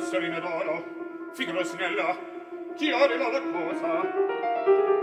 Orsolina d'oro, figura snella, chiari la cosa.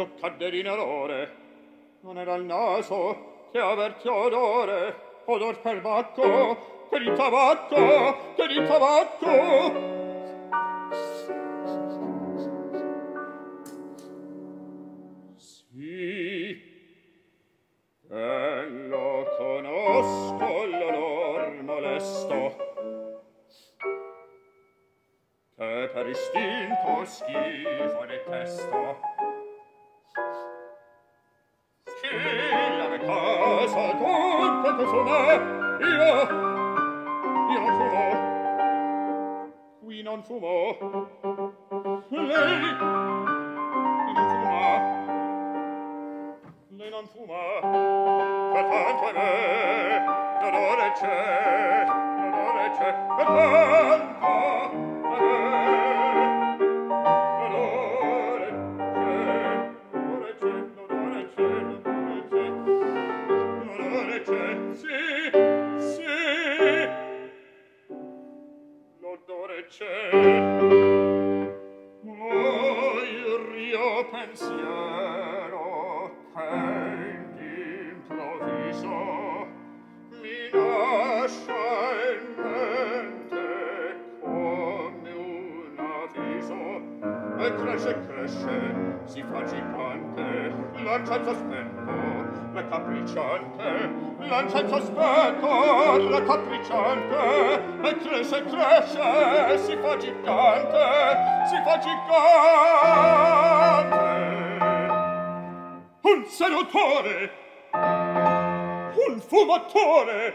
occhio cadde in errore non era il naso che avverti odore. Odor per bacco che di tabacco che di tabacco lancia il sospetto raccapricciante e cresce, cresce, si fa gigante, si fa gigante. Un senatore, un fumatore,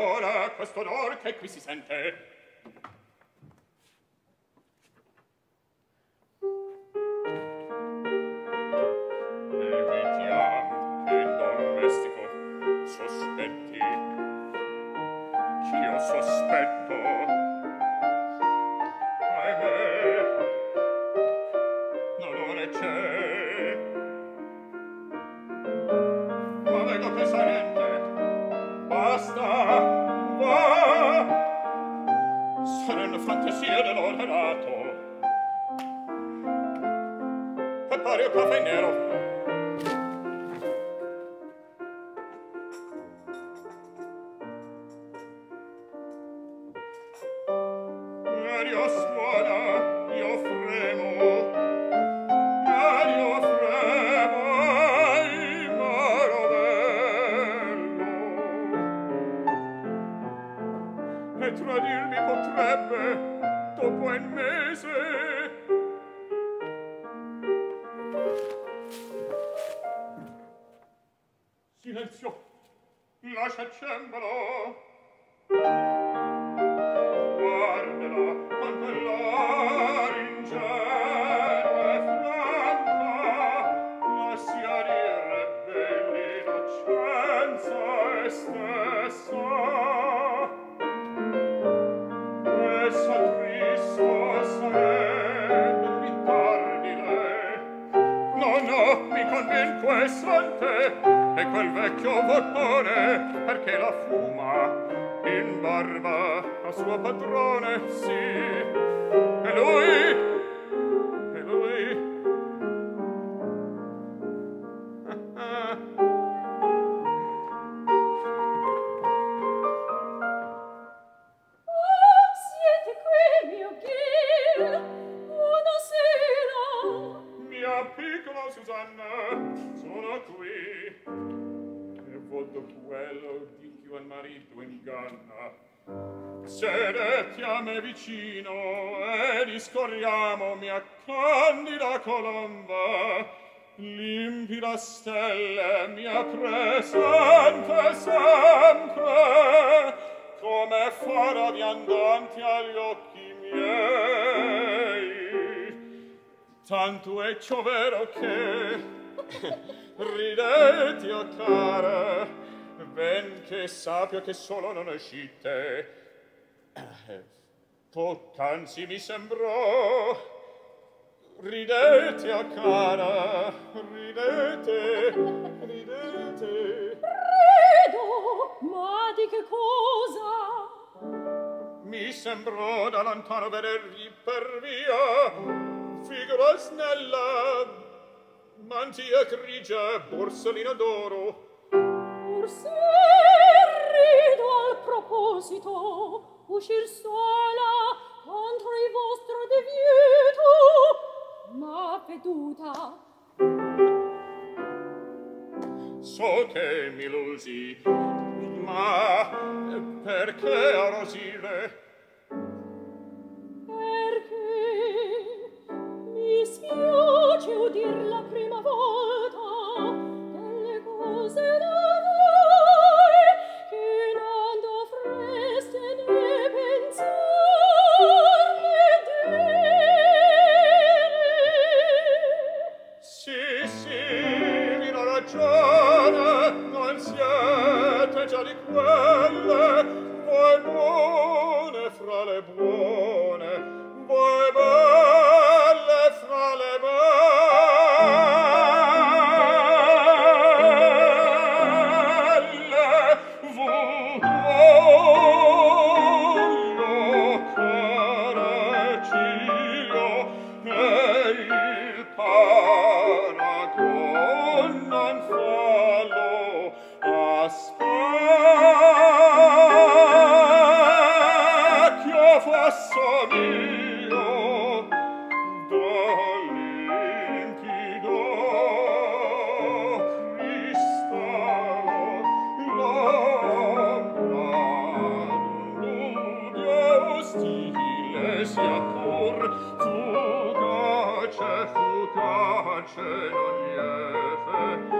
ora questo odor che qui si sente. cioccolato e pare il caffè nero. Mario io fremo. Mario fremo il maro bello. E tradirmi potrebbe lascia il cembalo guardala quanto è l'ora ingenua e franca la sia rirrebbe l'innocenza e stessa e s'attrisso sarebbe no no mi convinco sante e quel vecchio vorpone perché la fuma in barba a suo padrone sì. E lui mia piccola Susanna, sono qui. E voto quello di chi al marito inganna. Sedeti a me vicino e discorriamo, mia candida colomba, limpida stella mia presente sempre, come fara viandanti agli occhi miei tanto è ciò vero che rideti o cara ben che sappia che solo non uscite. Poc'anzi mi sembrò ridete o cara ridete ridete. Rido ma di che cosa? Mi sembrò da lontano vedervi per via figura snella mantia grigia borsolina d'oro. Pur se rido al proposito uscir sola contro il vostro divieto ma veduta. So che mi lusi, ma perché a rosire hostiles iacur, fugace, fugace, non lieve,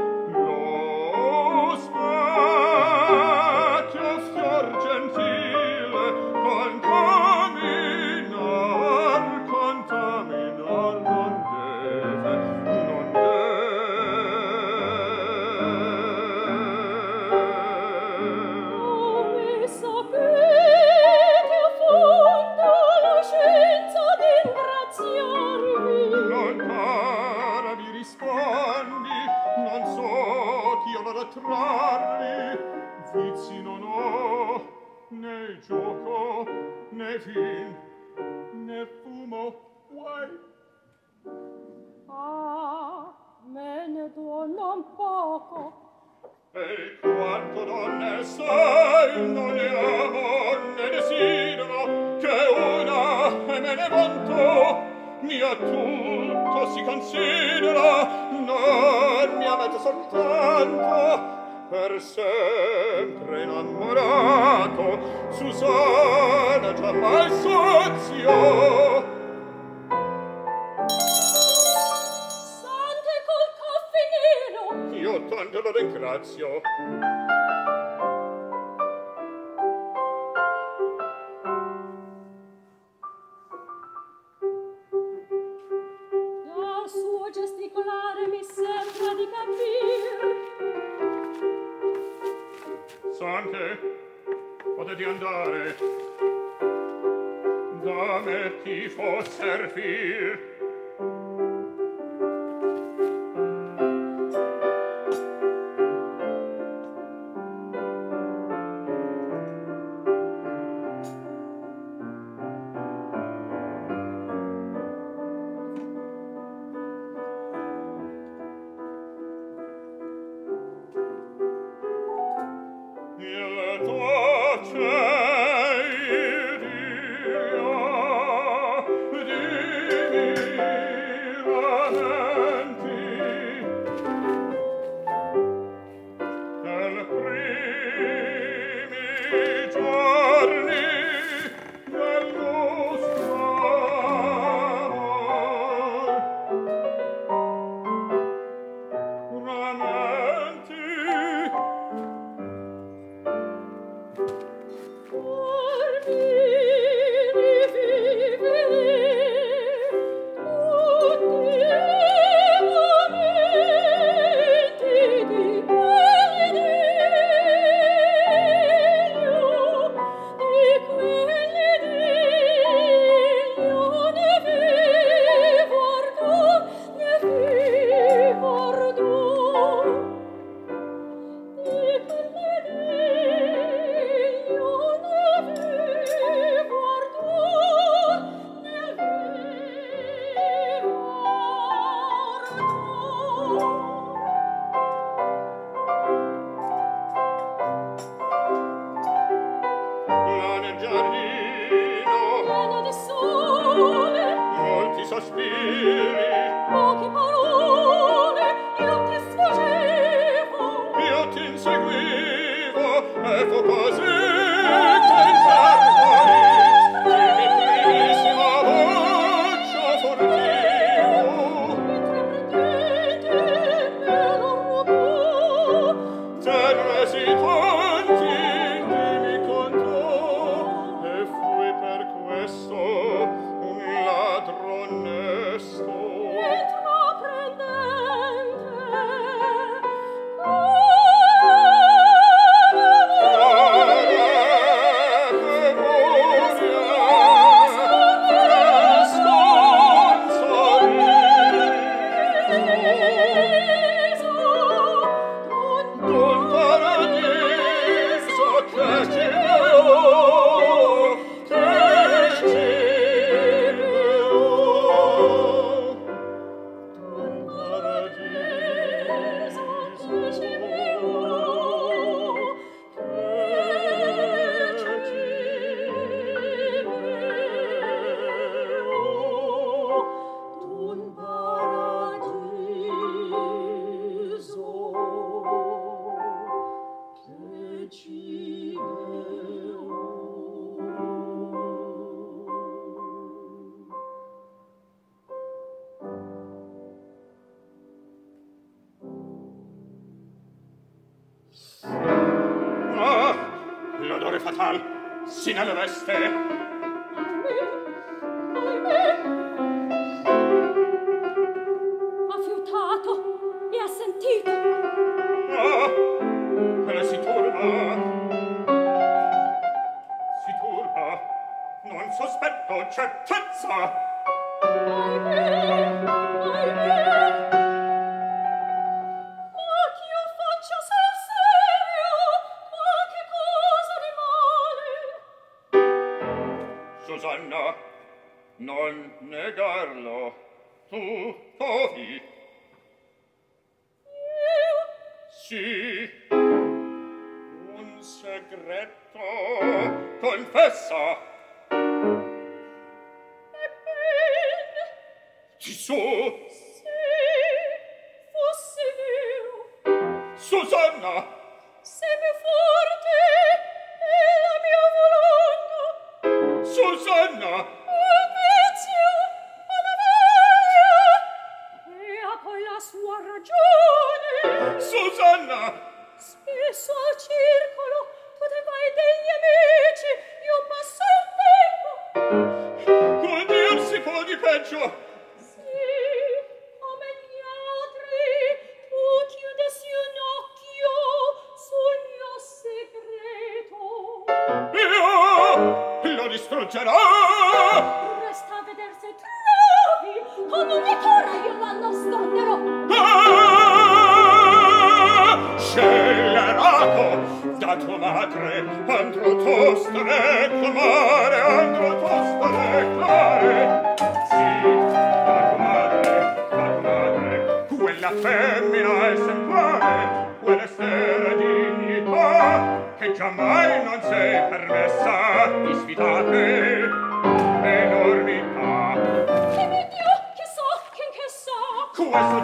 grandano ringrazio C'è! piacerà. Resta a veder se trovi con ogni cura io la nasconderò. Ah, scellerato da tua madre andrò tosto reclamare andrò tosto reclamare oramai non sei permessa di sfidare enormità. Che mi dio, che so, che che so. Questo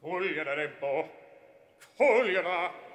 Cogliere, Rebbo, cogliere!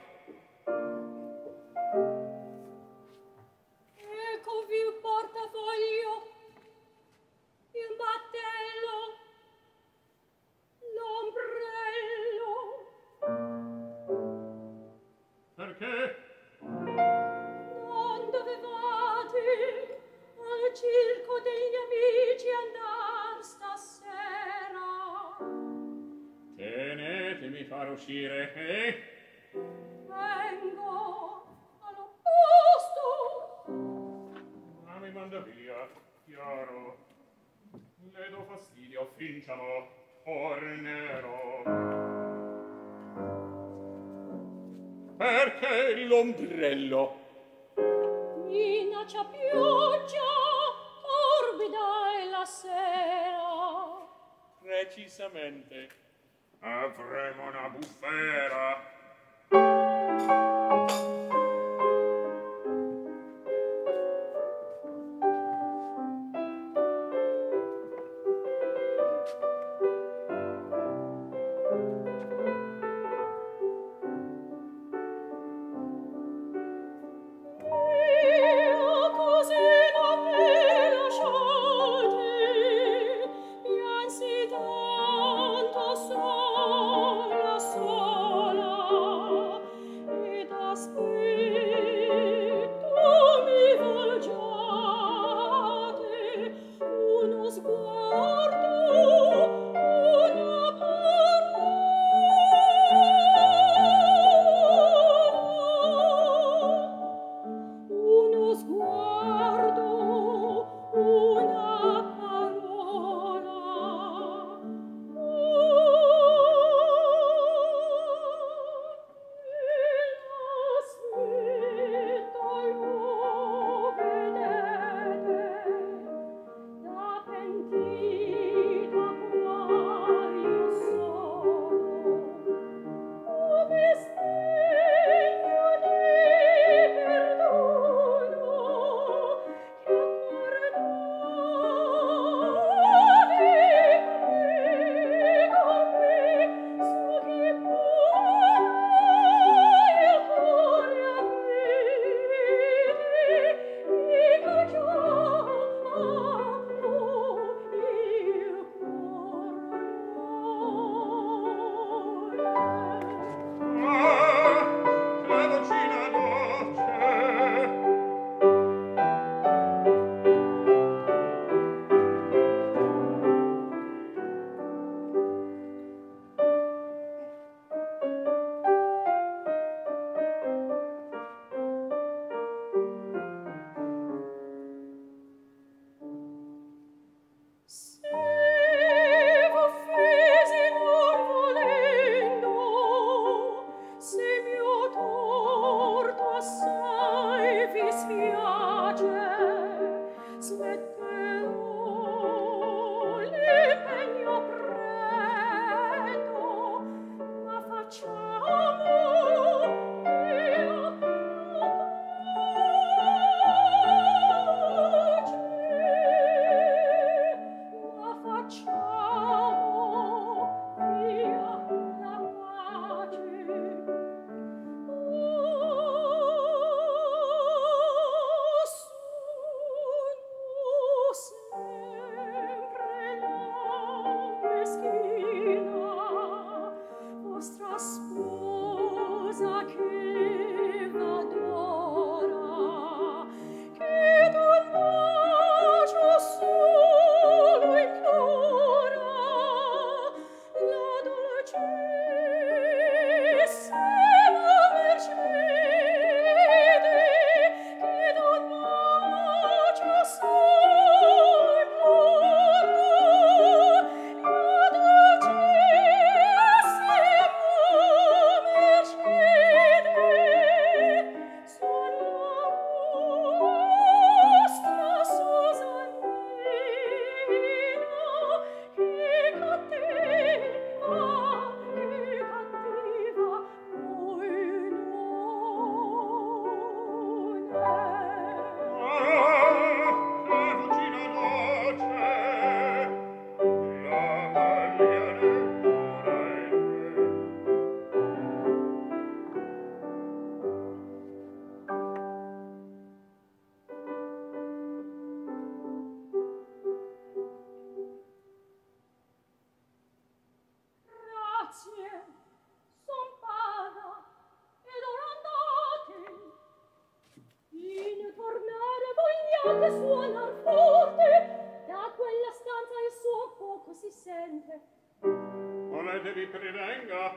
che suonar forte da quella stanza il suo fuoco si sente. Volete vi prevenga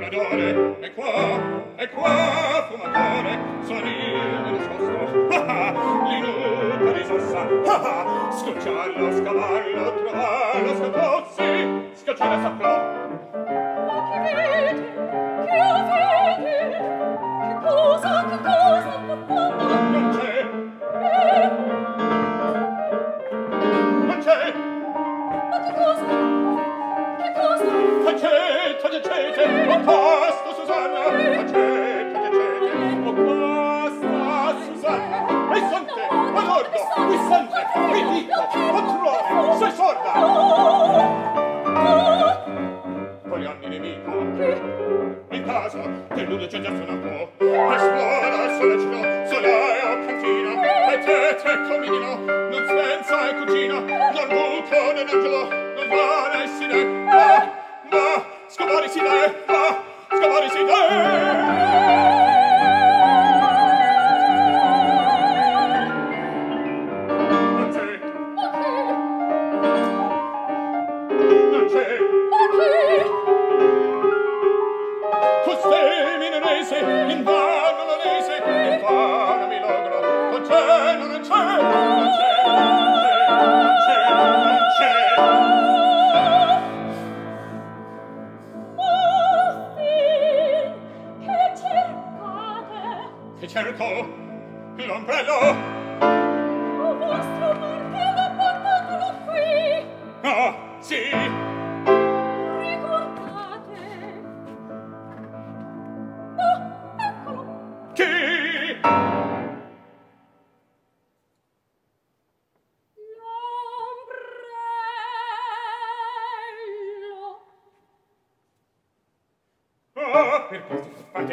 sento e qua e qua fumatore sonino nascosto. Ah ah l'inuta risassa ah ah scocciarlo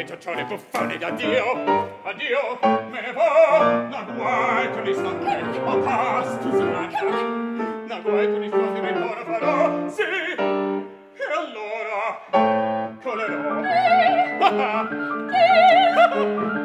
che ciaccione buffone addio addio me va na guai con i stanchi ma pasto smanna na guai con i fronti me ora farò sì e allora colerò.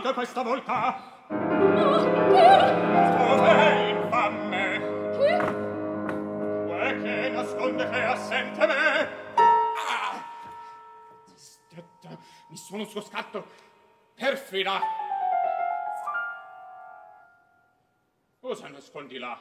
anche questa volta. Dov'è infame? Chi? Quel che nasconde che assente me. Ah! Stetta, mi sono suo scatto. Perfida. Cosa nascondi là?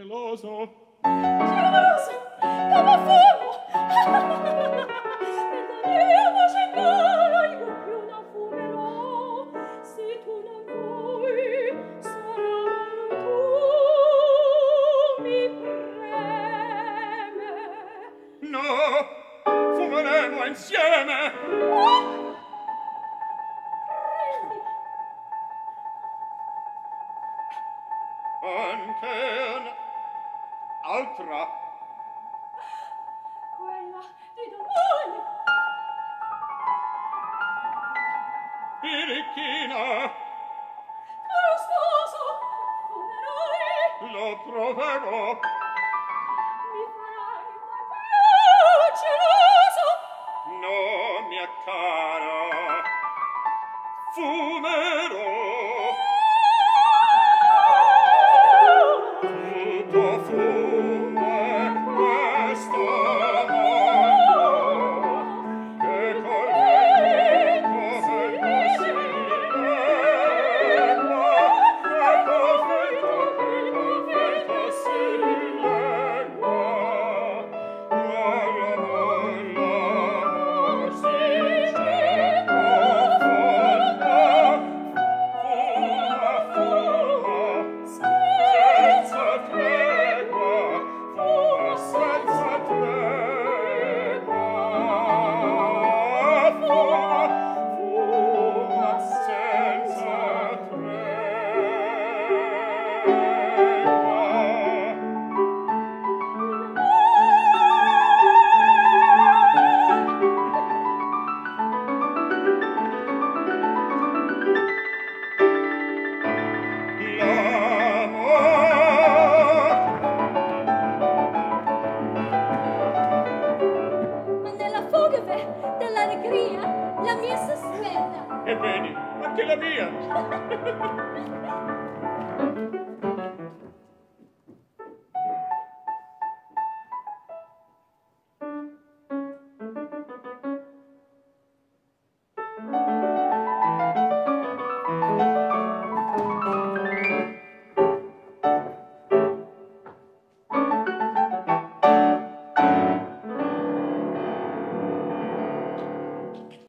Geloso. Geloso. Come fu? Io scendolo, io più non fumerò. Se tu non vuoi, sarà tu mi preme. No, fumeremo insieme. Oh!